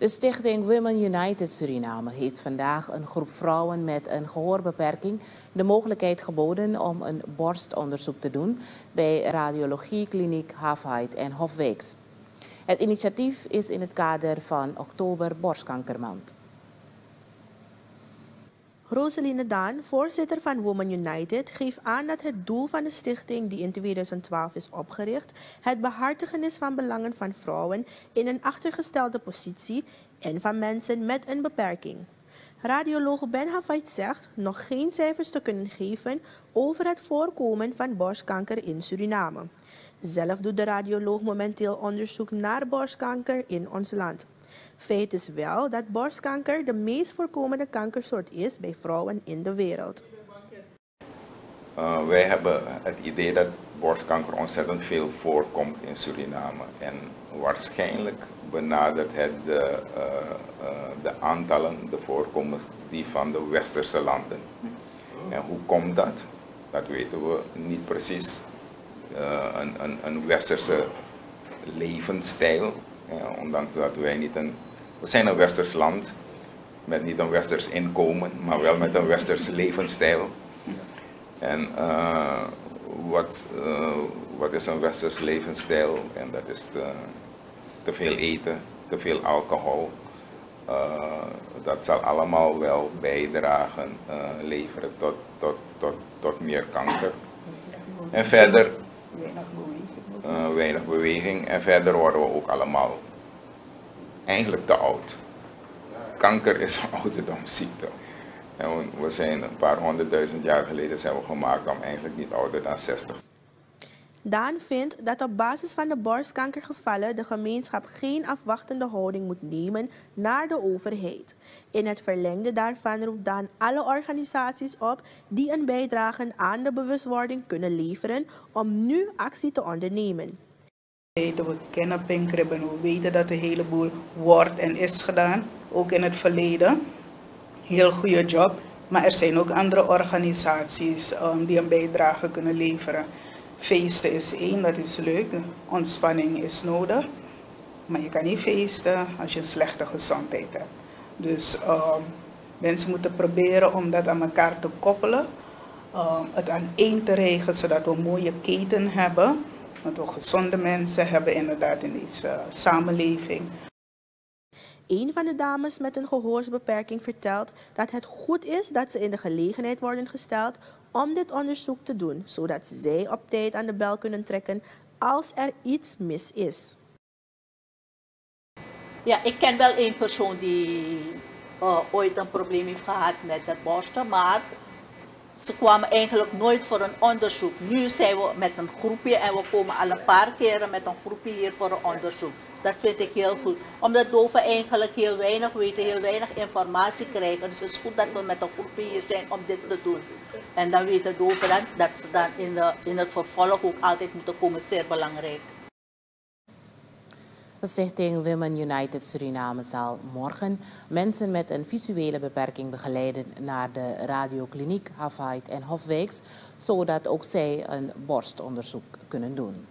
De stichting Women United Suriname heeft vandaag een groep vrouwen met een gehoorbeperking de mogelijkheid geboden om een borstonderzoek te doen bij radiologiekliniek Hafheid en Hofwijks. Het initiatief is in het kader van Oktober Borstkankermaand. Roseline Daan, voorzitter van Women United, geeft aan dat het doel van de stichting die in 2012 is opgericht, het behartigen is van belangen van vrouwen in een achtergestelde positie en van mensen met een beperking. Radioloog Ben Hafait zegt nog geen cijfers te kunnen geven over het voorkomen van borstkanker in Suriname. Zelf doet de radioloog momenteel onderzoek naar borstkanker in ons land. Feit is wel dat borstkanker de meest voorkomende kankersoort is bij vrouwen in de wereld. Uh, wij hebben het idee dat borstkanker ontzettend veel voorkomt in Suriname. En waarschijnlijk benadert het de, uh, uh, de aantallen, de voorkomens, die van de westerse landen. En hoe komt dat? Dat weten we niet precies. een, een, een westerse levensstijl, ondanks dat wij niet een we zijn een westers land met niet een westers inkomen, maar wel met een westers levensstijl. En uh, wat, uh, wat is een westers levensstijl? En dat is te, te veel eten, te veel alcohol. Uh, dat zal allemaal wel bijdragen, leveren tot, tot, tot, tot meer kanker. En verder weinig beweging. En verder worden we ook allemaal eigenlijk te oud. Kanker is een ouderdomsziekte. En we zijn een paar honderdduizend jaar geleden zijn we gemaakt om eigenlijk niet ouder dan 60. Daan vindt dat op basis van de borstkankergevallen de gemeenschap geen afwachtende houding moet nemen naar de overheid. In het verlengde daarvan roept Daan alle organisaties op die een bijdrage aan de bewustwording kunnen leveren om nu actie te ondernemen we kennen Pinkrib en we weten dat een heleboel wordt en is gedaan, ook in het verleden. Heel goede job. Maar er zijn ook andere organisaties um, die een bijdrage kunnen leveren. Feesten is één, dat is leuk. Ontspanning is nodig. Maar je kan niet feesten als je een slechte gezondheid hebt. Dus um, mensen moeten proberen om dat aan elkaar te koppelen. Um, het aan één te regelen, zodat we een mooie keten hebben want ook gezonde mensen hebben inderdaad in deze samenleving. Een van de dames met een gehoorsbeperking vertelt dat het goed is dat ze in de gelegenheid worden gesteld om dit onderzoek te doen, zodat zij op tijd aan de bel kunnen trekken als er iets mis is. Ja, ik ken wel één persoon die uh, ooit een probleem heeft gehad met de borsten, maar ze kwamen eigenlijk nooit voor een onderzoek. Nu zijn we met een groepje en we komen al een paar keren met een groepje hier voor een onderzoek. Dat vind ik heel goed. Omdat doven eigenlijk heel weinig weten, heel weinig informatie krijgen. Dus het is goed dat we met een groepje hier zijn om dit te doen. En dan weten doven dan dat ze dan in, de, in het vervolg ook altijd moeten komen, zeer belangrijk. De stichting Women United Suriname zal morgen mensen met een visuele beperking begeleiden naar de radiokliniek Hafheid en Hofwijks, zodat ook zij een borstonderzoek kunnen doen.